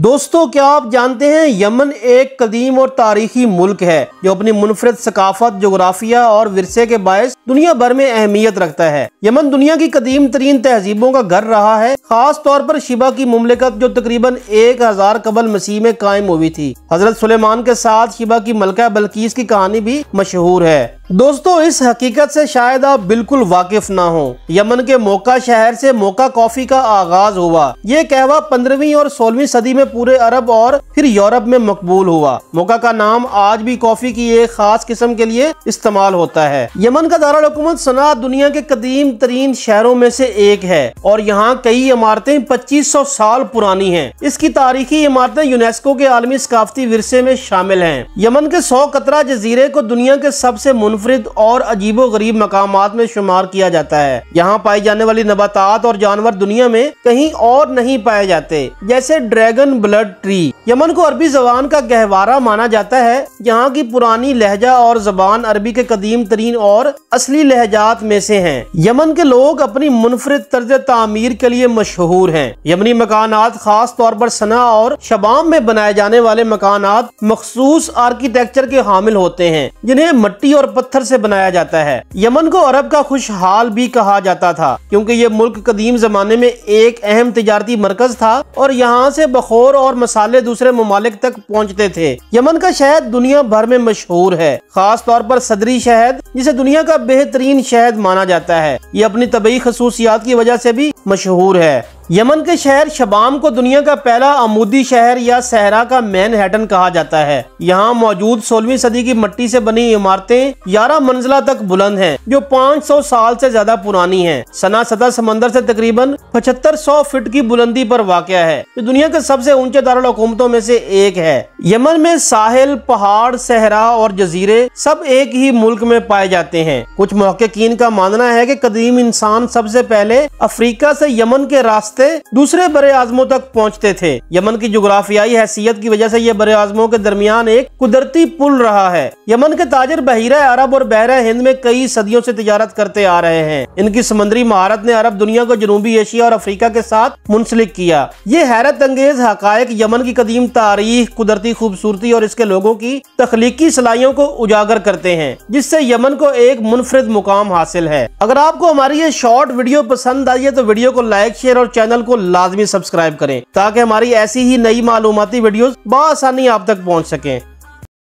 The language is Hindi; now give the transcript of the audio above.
दोस्तों, क्या आप जानते हैं यमन एक कदीम और तारीखी मुल्क है, जो अपनी मुनफरद सकाफत जोग्राफिया और विरसे के बायस दुनिया भर में अहमियत रखता है। यमन दुनिया की कदीम तरीन तहजीबों का घर रहा है, खास तौर पर शिबा की मुमलिकत, जो तकरीबन एक हज़ार कबल मसीह में कायम हुई थी। हज़रत सुलेमान के साथ शिबा की मलका बल्कीस की कहानी भी मशहूर है। दोस्तों, इस हकीकत से शायद आप बिल्कुल वाकिफ ना हो। यमन के मोका शहर से मोका कॉफ़ी का आगाज़ हुआ। ये कहवा पंद्रहवीं और सोलहवीं सदी में पूरे अरब और फिर यूरोप में मकबूल हुआ। मोका का नाम आज भी कॉफ़ी की एक खास किस्म के लिए इस्तेमाल होता है। यमन का दारकूमत सना दुनिया के कदीम तरीन शहरों में से एक है और यहाँ कई इमारतें पच्चीस सौ साल पुरानी है। इसकी तारीखी इमारतें यूनेस्को के आलमी सकाफती विरसे में शामिल है। यमन के सौ कतरा जजीरे को दुनिया के सबसे मुनफरद और अजीबो गरीब मकाम में शुमार किया जाता है। यहाँ पाई जाने वाली नबातात और जानवर दुनिया में कहीं और नहीं पाए जाते, जैसे ड्रैगन ब्लड ट्री। यमन को अरबी जबान का गहवारा माना जाता है यहाँ की पुरानी लहजा और जबान अरबी के कदीम तरीन और असली लहजात में से हैं। यमन के लोग अपनी मुनफरद तर्ज तामीर के लिए मशहूर हैं। यमनी मकानात खास तौर पर सना और शबाम में बनाए जाने वाले मकानात मखसूस आर्किटेक्चर के हामिल होते हैं, जिन्हें मट्टी और पत्थर से बनाया जाता है यमन को अरब का खुशहाल भी कहा जाता था, क्योंकि ये मुल्क कदीम जमाने में एक अहम तजारती मरकज था और यहाँ से बखोर और मसाले दूसरे ममालिक तक पहुँचते थे। यमन का शहद दुनिया भर में मशहूर है। खास तौर पर सदरी शहद, जिसे दुनिया का बेहतरीन शहद माना जाता है। ये अपनी तबी खसूसियात की वजह से भी मशहूर है। यमन के शहर शबाम को दुनिया का पहला अमूदी शहर या सहरा का मैन हैटन कहा जाता है। यहाँ मौजूद सोलहवीं सदी की मट्टी से बनी इमारतें ग्यारह मंजिला तक बुलंद हैं, जो 500 साल से ज़्यादा पुरानी हैं। सना सतह समंदर से तकरीबन पचहत्तर सौ फीट की बुलंदी पर वाक़ है। जो दुनिया के सबसे ऊँचे दारकूमतों में से एक है। यमन में साहिल पहाड़ सहरा और जजीरे सब एक ही मुल्क में पाए जाते हैं। कुछ महक्कीन का मानना है की कदीम इंसान सबसे पहले अफ्रीका से यमन के रास्ते रास्ते दूसरे बड़े आजमों तक पहुँचते थे। यमन की जोग्राफियाई हैसियत की वजह से ये बड़े आजमों के दरमियान एक कुदरती पुल रहा है। यमन के ताजर बहिरा अरब और बहरा हिंद में कई सदियों से तजारत करते आ रहे हैं। इनकी समुद्री महारत ने अरब दुनिया को जनूबी एशिया और अफ्रीका के साथ मुंसलिक किया। ये हैरत अंगेज हकायक यमन की कदीम तारीख, कुदरती खूबसूरती और इसके लोगों की तखलीकी सलाहियों को उजागर करते हैं, जिससे यमन को एक मुनफरद मुकाम हासिल है। अगर आपको हमारी ये शॉर्ट वीडियो पसंद आई है तो वीडियो को लाइक, शेयर और चैनल चैनल को लाजमी सब्सक्राइब करें ताकि हमारी ऐसी ही नई मालूमती वीडियोस बसानी आप तक पहुँच सकें।